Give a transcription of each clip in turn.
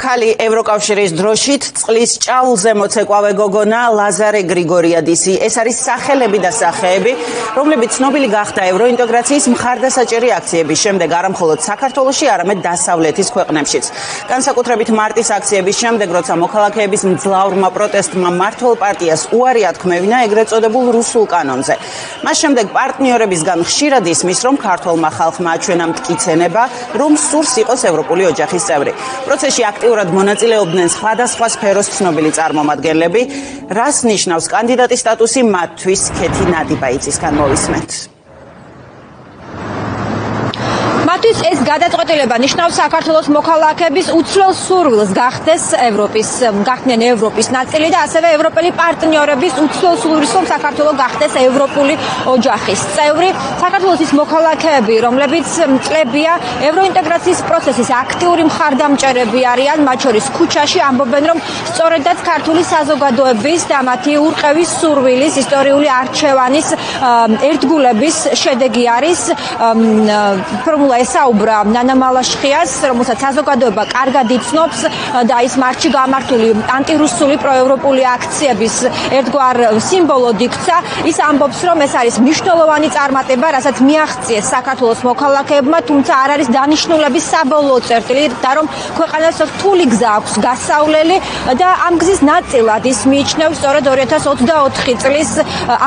ქალი ევროკავშირის დროშით წყლის ჭაულზე მოცეკვავე გოგონა ლაზარე გრიგორიადისი. ეს არის სახელები და სახეები რომლებიც ცნობილი გახდა ევროინტეგრაციის მხარდასაჭერი აქციების შემდეგ არამხოლოდ საქართველოში არამედ დასავლეთის ქვეყნებშიც. განსაკუთრებით მარტის აქციების შემდეგ როცა მოქალაქეების მძლავრმა პროტესტმა მართლ პარტიას უარი ათქმევინა ეგრეთ წოდებულ რუსულ კანონზე. მას შემდეგ პარტნიორებისგან ხშირად ისმის რომ ქართულმა ხალხმა აჩვენა მტკიცენება რომ სურს იყოს ევროპული ოჯახის წევრი. პროცესში აქტიურ აქტიურად მონაწილეობდნენ სხვადასხვა სფეროს ცნობილი წარმომადგენლები. რას ნიშნავს კანდიდატის სტატუსი მათთვის? ქეთი ნადიბაიძისგან მოვისმენთ. მათთვის ეს გადაწყვეტილება ნიშნავს საქართველოს მოქალაქეების უცვლელ სურვილს გახდეს ევროპის გახდნენ ევროპის ნაწილი და ასევე ევროპელი პარტნიორების უცვლელ სურვილს რომ საქართველოს გახდეს ევროპული ოჯახის. წევრი საქართველოს ის მოქალაქეები რომლებიც წლებია ევროინტეგრაციის პროცესის აქტიური მხარდამჭერები არიან მათ შორის ქუჩაში ამბობენ რომ სწორედაც ქართული საზოგადოების და მათი ურყევის სურვილის ისტორიული არჩევანის ერთგულების შედეგი არის ფორმულა ესაუბრა ნანა მალაშხიას, რომელსაც საზოგადოება კარგად იცნობს და ის მარტში გამართული ანტირუსული პროევროპული აქციების ერთგვარ სიმბოლოდ იქცა. ის ამბობს, რომ ეს არის მნიშვნელოვანი წარმატება, რასაც მიაღწიეს საქართველოს მოქალაქეებმა, თუმცა არ არის დანიშნულების საბოლოო წერტილი და რომ ქვეყანას რთული გზა აქვს გასავლელი და ამ გზის ნაწილად ის მიიჩნევს სწორედ 2024 წლის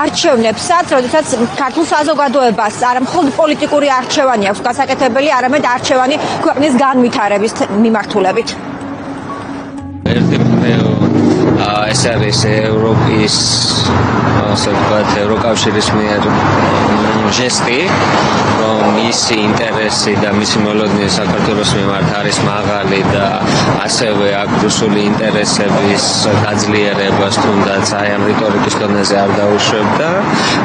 არჩევნებსაც, როდესაც ქართულ საზოგადოებას არა მხოლოდ პოლიტიკური არჩევანი აქვს გასაკეთებელი გასაკეთებელი არამედ არჩევანი ქვეყნის განვითარების მიმართულებით. ერთი ეს არის ევროპის ასე ვთქვათ ევროკავშირის მიერ ჟესტი რომ მისი ინტერესი და მისი მოლოდინი საქართველოს მიმართ არის მაღალი და ასევე აქ რუსული ინტერესების გაძლიერებას თუნდაც აი ამ რიტორიკის დონეზე არ დაუშვებდა.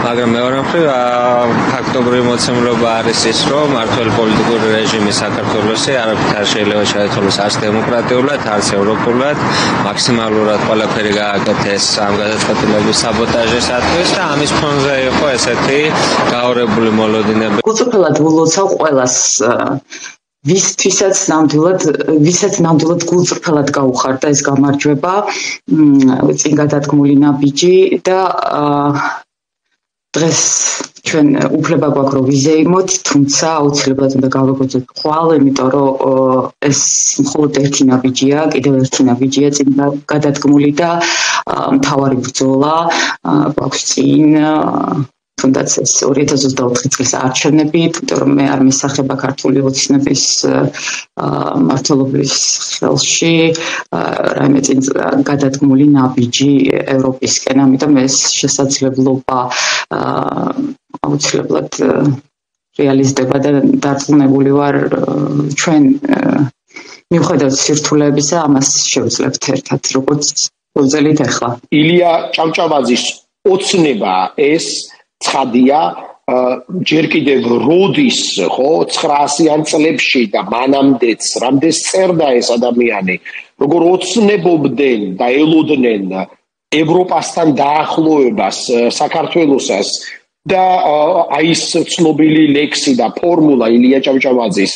მაგრამ მეორე მხრივ ფაქტობრივი მოცემულობა არის ის რომ მართლ პოლიტიკური რეჟიმი საქართველოსი არაფერ არ შეიძლება შეეცვალოს არც დემოკრატიულად არც ევროპულად. მაქსიმალურად ყველაფერი გააკეთეს ამ გადაწყვეტილების საბოტაჟისათვის და ამის ფონზე იყო ესეთი გაორებული მოლოდინები. უწუხელად ულოცავ ყოველას ვისთვისაც ნამდვილად ვისაც ნამდვილად გულწრფელად გაუხარდა ეს გამარჯვება წინ გადადგმული ნაბიჯი და დღეს ჩვენ უფლება გვაქვს რომ ვიზეიმოთ, თუმცა აუცილებლად უნდა გავაკეთოთ ყვალ, იმიტომ რომ ეს მხოლოდ ერთი ნაბიჯია, კიდევ ერთი ნაბიჯია წინ გადადგმული და მთავარი ბრძოლა გვაქვს წინ თუნდაც ეს 2024 წლის არჩევნები, თუმცა რომ მე არ მისახება ქართული ოცნების მართლობის ხელში, რაიმე წინ გადადგმული ნაბიჯი ევროპისკენ, ამიტომ ეს შესაძლებლობა აუცილებლად რეალიზდება და დარწმუნებული ვარ ჩვენ მიუხედავად სირთულეებისა ამას შევძლებთ ერთად როგორც გულზელით ახლა ილია ჭავჭავაძის ოცნება ეს ცხადია ჯერ კიდევ როდის ხო 900-იან წლებში და მანამდეც რამდენს წერდა ეს ადამიანი? როგორ ოცნებობდნენ და ელოდნენ ევროპასთან დაახლოებას საქართველოსას და აი ეს ცნობილი ლექსი და ფორმულა ილია ჭავჭავაძის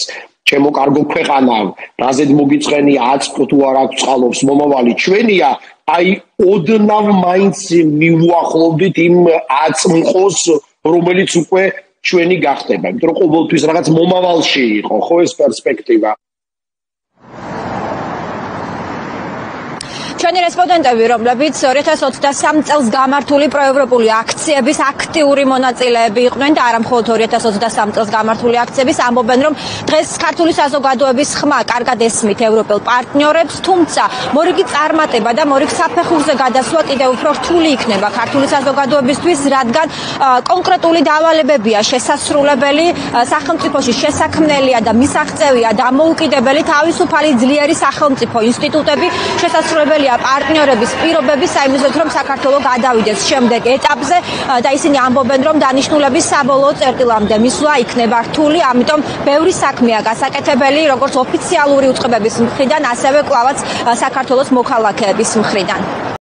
ჩემო კარგო ქვეყანა რაზედ მოგიწყენი აწყვ თუ არ აქვს წყალობს მომავალი ჩვენია აი ოდნავ მაინც მიუახლოვდით იმ აწმყოს რომელიც უკვე ჩვენი გახდება. იმიტომ რომ ყოველთვის რაღაც მომავალში იყო ხო ეს პერსპექტივა ჩვენი რესპონდენტები, რომლებიც 2023 წელს გამართული პროევროპული აქციების აქტიური მონაწილეები იყვნენ და არა მხოლოდ 2023 წელს გამართული აქციების, ამბობენ, რომ დღეს ქართული საზოგადოების ხმა კარგად ესმით ევროპელ პარტნიორებს, თუმცა მორიგი წარმატება და მორიგ საფეხურზე გადასვლა კიდევ უფრო რთული იქნება ქართული საზოგადოებისთვის, რადგან კონკრეტული დავალებებია შესასრულებელი, სახელმწიფოში შესაქმნელია და მისაღწევია დამოუკიდებელი თავისუფალი ძლიერი სახელმწიფო ინსტიტუტები შესასრულებელია შეუძლებელია პარტნიორების პირობების საიმედოდ რომ საქართველოს გადავიდეს შემდეგ ეტაპზე. და ისინი ამბობენ რომ დანიშნულების საბოლოო წერტილამდე მისვლა იქნება რთული ამიტომ ბევრი საქმეა გასაკეთებელი როგორც ოფიციალური უწყებების მხრიდან ასევე კლავაც საქართველოს მოქალაქეების მხრიდან